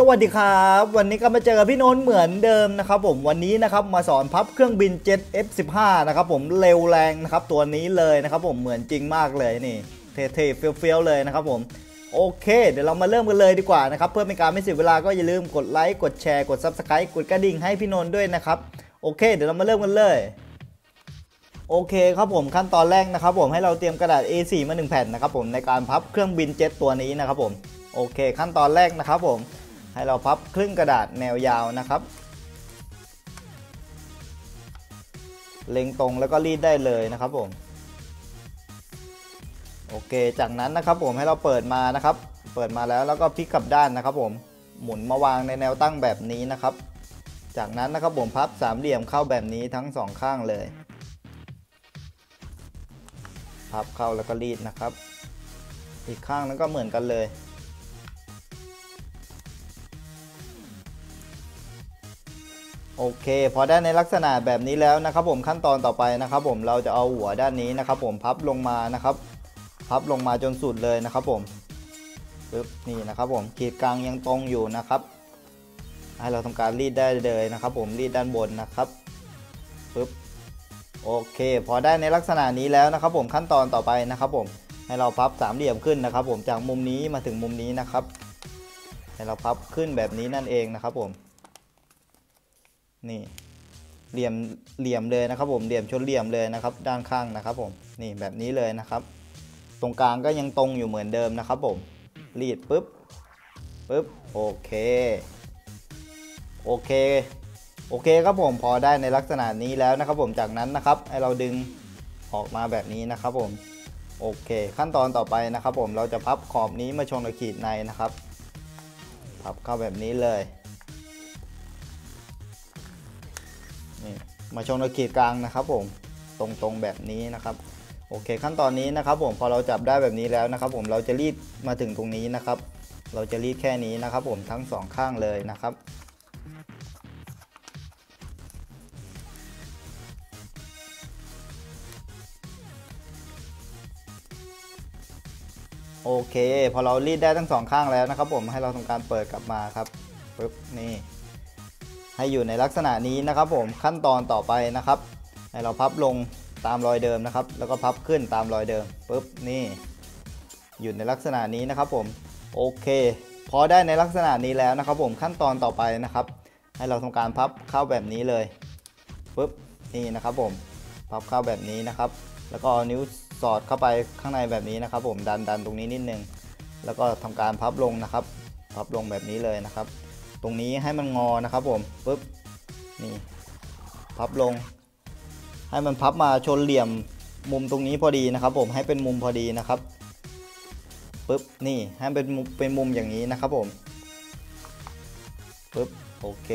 สวัสดีครับ วันนี้ก็มาเจอกับพี่นนท์เหมือนเดิมนะครับผมวันนี้นะครับมาสอนพับเครื่องบินเจ็ต F15 นะครับผมเร็วแรงนะครับตัวนี้เลยนะครับผมเหมือนจริงมากเลยนี่เท่ๆเฟี้ยวๆเลยนะครับผมโอเคเดี๋ยวเรามาเริ่มกันเลยดีกว่านะครับเพื่อเป็นการไม่เสียเวลาก็อย่าลืมกดไลค์กดแชร์กด Subscribe กดกระดิ่งให้พี่นนท์ด้วยนะครับโอเค เดี๋ยวเรามาเริ่มกันเลยโอเคครับผมขั้นตอนแรกนะครับผมให้เราเตรียมกระดาษ A4 มา1แผ่นนะครับผมในการพับเครื่องบินเจ็ตตัวนี้นะครับผมโอเค ขั้นตอนแรกนะครับผม ให้เราพับครึ่งกระดาษแนวยาวนะครับ เล็งตรงแล้วก็รีดได้เลยนะครับผม โอเค จากนั้นนะครับผมให้เราเปิดมานะครับ เปิดมาแล้วแล้วก็พลิกกลับด้านนะครับ ผม หมุนมาวางในแนวตั้งแบบนี้นะครับ จากนั้นนะครับผมพับสามเหลี่ยมเข้าแบบนี้ทั้งสองข้างเลย พับเข้าแล้วก็รีดนะครับ อีกข้างนั้นก็เหมือนกันเลย โอเคพอได้ในลักษณะแบบนี้แล้วนะครับผมขั้นตอนต่อไปนะครับผมเราจะเอาหัวด้านนี้นะครับผมพับลงมานะครับ พับลงมาจนสุดเลยนะครับผมปึ๊บนี่นะครับผมขีดกลางยังตรงอยู่นะครับ ให้เราทำการรีดได้เลยนะครับ ผมรีดด้านบนนะครับปึ๊บโอเค พอได้ในลักษณะนี้แล้วนะครับ ผมขั้นตอนต่อไปนะครับ ผมให้เราพับสามเหลี่ยมขึ้นนะครับ ผมจากมุมนี้มาถึงมุมนี้นะครับ ให้เราพับขึ้นแบบนี้นั่นเองนะครับผม นี่เหลี่ยมเหลี่ยมเลยนะครับผมเหลี่ยมชนเหลี่ยมเลยนะครับ ด้านข้างนะครับผมนี่แบบนี้เลยนะครับ ตรงกลางก็ยังตรงอยู่เหมือนเดิมนะครับผมรีดปุ๊บปุ๊บโอเคโอเคโอเคครับผมพอได้ในลักษณะนี้แล้วนะครับผมจากนั้นนะครับให้เราดึงออกมาแบบนี้นะครับผมโอเค ขั้นตอนต่อไปนะครับผมเราจะพับขอบนี้มาชนกับขีดในนะครับ พับเข้าแบบนี้เลย มาชนกับขีดกลางนะครับผมตรงๆแบบนี้นะครับโอเคขั้นตอนนี้นะครับผมพอเราจับได้แบบนี้แล้วนะครับ ผมเราจะรีดมาถึงตรงนี้นะครับ เราจะรีดแค่นี้นะครับ ผมทั้งสองข้างเลยนะครับโอเค พอเรารีดได้ทั้งสองข้างแล้วนะครับ ผมให้เราทำการเปิดกลับมาครับปึ๊บนี่ ให้อยู่ในลักษณะนี้นะครับผมขั้นตอนต่อไปนะครับ ให้เราพับลงตามรอยเดิมนะครับ แล้วก็พับขึ้นตามรอยเดิมปึ๊บนี่ อยู่ในลักษณะนี้นะครับผมโอเคพอได้ในลักษณะนี้แล้วนะครับผมขั้นตอนต่อไปนะครับ ให้เราทำการพับเข้าแบบนี้เลยปึ๊บนี่นะครับผมพับเข้าแบบนี้นะครับ แล้วก็เอานิ้วสอดเข้าไปข้างในแบบนี้นะครับ ผมดันดันตรงนี้นิดนึง แล้วก็ทำการพับลงนะครับ พับลงแบบนี้เลยนะครับ ตรงนี้ให้มันงอนะครับผมปึ๊บนี่พับลง ให้มันพับมาชนเหลี่ยมมุมตรงนี้พอดีนะครับ ผมให้เป็นมุมพอดีนะครับปึ๊บนี่ให้เป็นมุมเป็นมุมอย่างนี้นะครับผมปึ๊บโอเค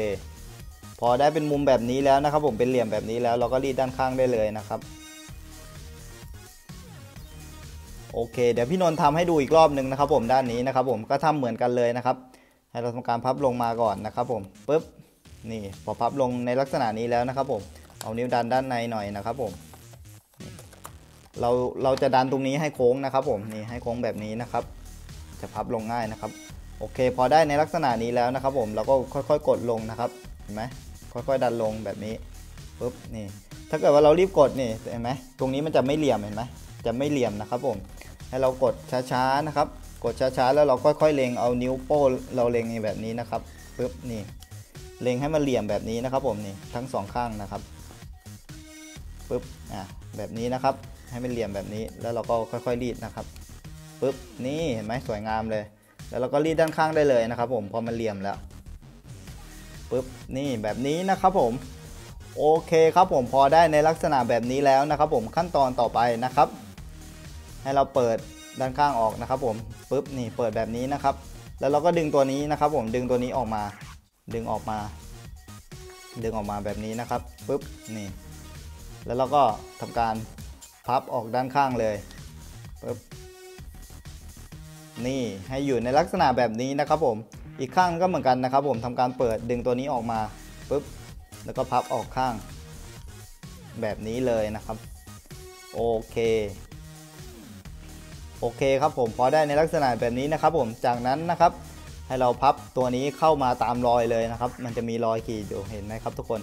พอได้เป็นมุมแบบนี้แล้วนะครับ ผมเป็นเหลี่ยมแบบนี้แล้วเราก็รีดด้านข้างได้เลยนะครับโอเค เดี๋ยวพี่นนท์ทำให้ดูอีกรอบหนึ่งนะครับ ผมด้านนี้นะครับ ผมก็ทำเหมือนกันเลยนะครับ ให้เราทำการพับลงมาก่อนนะครับผมปึ๊บนี่พอพับลงในลักษณะนี้แล้วนะครับผมเอานิ้วดันด้านในหน่อยนะครับผมเราเราจะดันตรงนี้ให้โค้งนะครับผมนี่ให้โค้งแบบนี้นะครับ จะพับลงง่ายนะครับโอเค พอได้ในลักษณะนี้แล้วนะครับ ผมเราก็ค่อยๆ กดลงนะครับเห็นไหมค่อยๆ ดันลงแบบนี้ปึ๊บนี่ถ้าเกิดว่าเรารีบกดนี่เห็นไหมตรงนี้มันจะไม่เหลี่ยมเห็นไหมจะไม่เหลี่ยมนะครับผมให้เรากดช้าๆนะครับ กดช้าๆ แล้วเราค่อยๆเล็งเอานิ้วโป้เราเล็งแบบนี้นะครับปึ๊บนี่เล็งให้มันเหลี่ยมแบบนี้นะครับ ผมนี่ทั้งสองข้างนะครับปึ๊บอะแบบนี้นะครับ ให้มันเหลี่ยมแบบนี้แล้วเราก็ค่อยๆรีดนะครับปึ๊บนี่เห็นไหมสวยงามเลย แล้วเราก็รีดด้านข้างได้เลยนะครับ ผมพอมันเหลี่ยมแล้วปึ๊บนี่แบบนี้นะครับผมโอเคครับผมพอได้ในลักษณะแบบนี้แล้วนะครับ ผมขั้นตอนต่อไปนะครับ ให้เราเปิด ด้านข้างออกนะครับผมปุ๊บนี่เปิดแบบนี้นะครับ แล้วเราก็ดึงตัวนี้นะครับ ผมดึงตัวนี้ออกมา ดึงออกมา ดึงออกมาแบบนี้นะครับปุ๊บนี่ แล้วเราก็ทำการพับออกด้านข้างเลยปุ๊บนี่ให้อยู่ในลักษณะแบบนี้นะครับผมอีกข้างก็เหมือนกันนะครับ ผมทำการเปิดดึงตัวนี้ออกมาปุ๊บแล้วก็พับออกข้างแบบนี้เลยนะครับ โอเค โอเคครับผมพอได้ในลักษณะแบบนี้นะครับผมจากนั้นนะครับให้เราพับตัวนี้เข้ามาตามรอยเลยนะครับ มันจะมีรอยขีดอยู่เห็นไหมครับทุกคน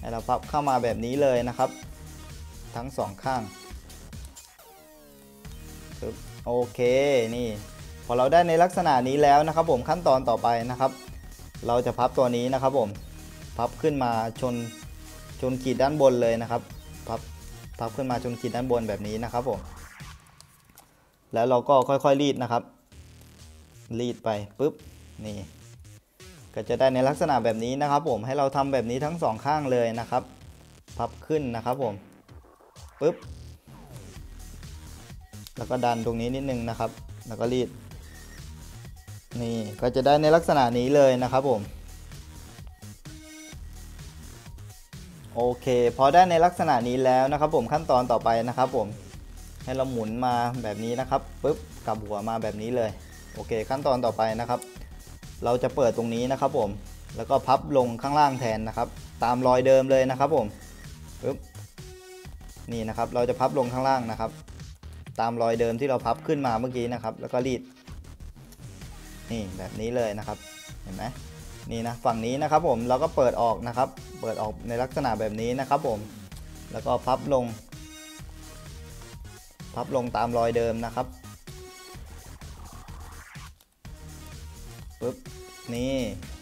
ให้เราพับเข้ามาแบบนี้เลยนะครับ ทั้งสองข้างปึ๊บโอเคนี่พอเราได้ในลักษณะนี้แล้วนะครับ ผมขั้นตอนต่อไปนะครับ เราจะพับตัวนี้นะครับ ผมพับขึ้นมาชนชนขีดด้านบนเลยนะครับพับพับขึ้นมาชนขีดด้านบนแบบนี้นะครับผม แล้วเราก็ค่อยๆรีดนะครับ รีดไปปุ๊บนี่ก็จะได้ในลักษณะแบบนี้นะครับ ผมให้เราทำแบบนี้ทั้งสองข้างเลยนะครับ พับขึ้นนะครับผมปุ๊บแล้วก็ดันตรงนี้นิดนึงนะครับ แล้วก็รีด นี่ก็จะได้ในลักษณะนี้เลยนะครับผมโอเค พอได้ในลักษณะนี้แล้วนะครับ ผมขั้นตอนต่อไปนะครับผม ให้เราหมุนมาแบบนี้นะครับปุ๊บกลับหัวมาแบบนี้เลย โอเค ขั้นตอนต่อไปนะครับ เราจะเปิดตรงนี้นะครับผม แล้วก็พับลงข้างล่างแทนนะครับ ตามรอยเดิมเลยนะครับผมปุ๊บนี่นะครับเราจะพับลงข้างล่างนะครับ ตามรอยเดิมที่เราพับขึ้นมาเมื่อกี้นะครับ แล้วก็รีด นี่แบบนี้เลยนะครับเห็นไหมนี่นะฝั่งนี้นะครับผมเราก็เปิดออกนะครับ เปิดออกในลักษณะแบบนี้นะครับผม แล้วก็พับลง พับลงตามรอยเดิมนะครับปึ๊บนี่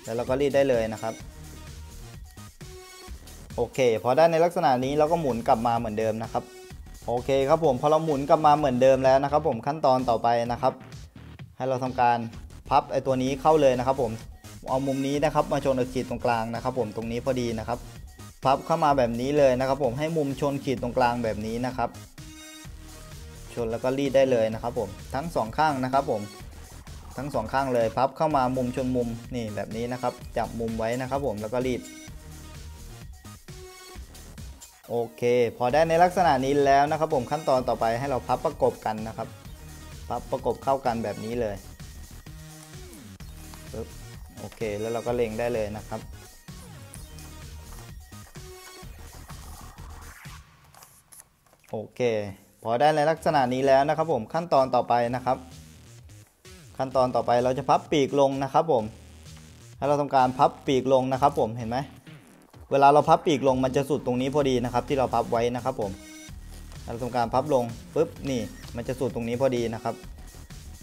แล้วเราก็รีดได้เลยนะครับ โอเค พอได้ในลักษณะนี้เราก็หมุนกลับมาเหมือนเดิมนะครับ โอเคครับผมพอเราหมุนกลับมาเหมือนเดิมแล้วนะครับ ผมขั้นตอนต่อไปนะครับ ให้เราทำการพับไอตัวนี้เข้าเลยนะครับ ผมเอามุมนี้นะครับ มาชนกับขีดตรงกลางนะครับ ผมตรงนี้พอดีนะครับ พับเข้ามาแบบนี้เลยนะครับ ผมให้มุมชนขีดตรงกลางแบบนี้นะครับ ชนแล้วก็รีดได้เลยนะครับผมทั้งสองข้างนะครับผมทั้งสองข้างเลยพับเข้ามามุมชนมุมนี่แบบนี้นะครับ จับมุมไว้นะครับผมแล้วก็รีดโอเค พอได้ในลักษณะนี้แล้วนะครับผมขั้นตอนต่อไปให้เราพับประกบกันนะครับพับประกบเข้ากันแบบนี้เลยปึ๊บโอเค แล้วเราก็เล็งได้เลยนะครับ โอเค พอได้ในลักษณะนี้แล้วนะครับผมขั้นตอนต่อไปนะครับ ขั้นตอนต่อไปเราจะพับปีกลงนะครับผมให้เราทำการพับปีกลงนะครับ ผมเห็นไหมเวลาเราพับปีกลงมันจะสุดตรงนี้พอดีนะครับ ที่เราพับไว้นะครับผมเราทำการพับลงปุ๊บนี่มันจะสุดตรงนี้พอดีนะครับ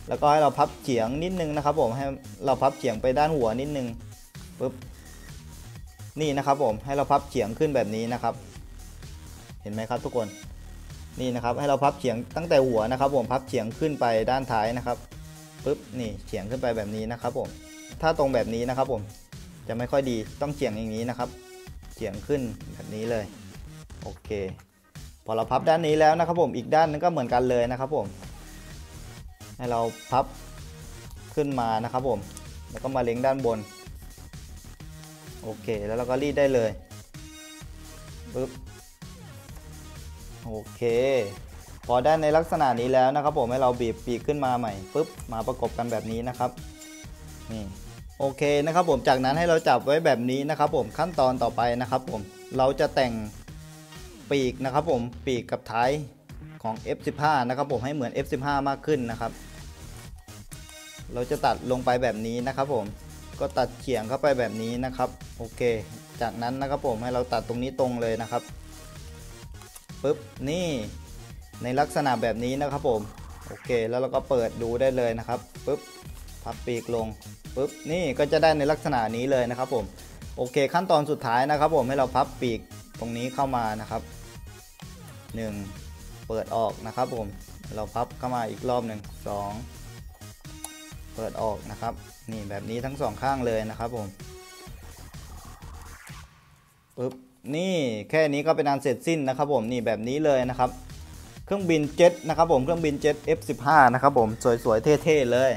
แล้วก็ให้เราพับเฉียงนิดนึงนะครับ ผมให้เราพับเฉียงไปด้านหัวนิดนึงปุ๊บนี่นะครับผมให้เราพับเฉียงขึ้นแบบนี้นะครับ เห็นไหมครับทุกคน นี่นะครับให้เราพับเฉียงตั้งแต่หัวนะครับผมพับเฉียงขึ้นไปด้านท้ายนะครับปุ๊บนี่เฉียงขึ้นไปแบบนี้นะครับผมถ้าตรงแบบนี้นะครับผมจะไม่ค่อยดีต้องเฉียงอย่างนี้นะครับเฉียงขึ้นแบบนี้เลยโอเค พอเราพับด้านนี้แล้วนะครับผมอีกด้านนึงก็เหมือนกันเลยนะครับผม ให้เราพับขึ้นมานะครับผม แล้วก็มาเล็งด้านบน โอเค แล้วเราก็รีดได้เลยปึ๊บ โอเค พอได้ในลักษณะนี้แล้วนะครับผมให้เราบีบปีกขึ้นมาใหม่ปึ๊บมาประกบกันแบบนี้นะครับนี่โอเคนะครับผมจากนั้นให้เราจับไว้แบบนี้นะครับผมขั้นตอนต่อไปนะครับผมเราจะแต่งปีกนะครับผมปีกกับท้ายของ F15 นะครับผมให้เหมือน F15 มากขึ้นนะครับ เราจะตัดลงไปแบบนี้นะครับผมก็ตัดเฉียงเข้าไปแบบนี้นะครับ โอเค จากนั้นนะครับผมให้เราตัดตรงนี้ตรงเลยนะครับ ปึ๊บนี่ในลักษณะแบบนี้นะครับผมโอเคแล้วเราก็เปิดดูได้เลยนะครับปึ๊บพับปีกลงปุ๊บนี่ก็จะได้ในลักษณะนี้เลยนะครับผมโอเค ขั้นตอนสุดท้ายนะครับ ผมให้เราพับปีกตรงนี้เข้ามานะครับ 1 เปิดออกนะครับผมเราพับเข้ามาอีกรอบหนึ่งสองเปิดออกนะครับ นี่แบบนี้ทั้งสองข้างเลยนะครับผมปุ๊บ นี่แค่นี้ก็เป็นอันเสร็จสิ้นนะครับผมนี่แบบนี้เลยนะครับ เครื่องบินเจ็ตนะครับผมเครื่องบินเจ็ต F15 นะครับผมสวยๆเท่ๆเลย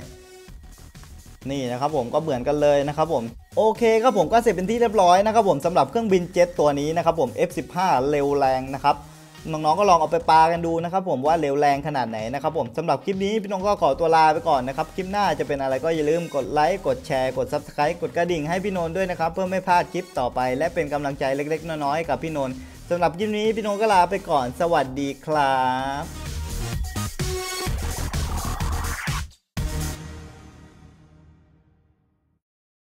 นี่นะครับผมก็เหมือนกันเลยนะครับผมโอเคครับผมก็เสร็จเป็นที่เรียบร้อยนะครับผมสำหรับเครื่องบินเจ็ตตัวนี้นะครับผม F15 เร็วแรงนะครับ น้องๆก็ลองเอาไปปากันดูนะครับผมว่าเร็วแรงขนาดไหนนะครับผมสำหรับคลิปนี้พี่น้องก็ขอตัวลาไปก่อนนะครับคลิปหน้าจะเป็นอะไรก็อย่าลืมกดไลค์กดแชร์กด Subscribe กดกระดิ่งให้พี่นนท์ด้วยนะครับเพื่อไม่พลาดคลิปต่อไป และเป็นกำลังใจเล็กๆ น้อยๆกับพี่นนท์สำหรับคลิปนี้พี่นนท์ก็ลาไปก่อน สวัสดีครับ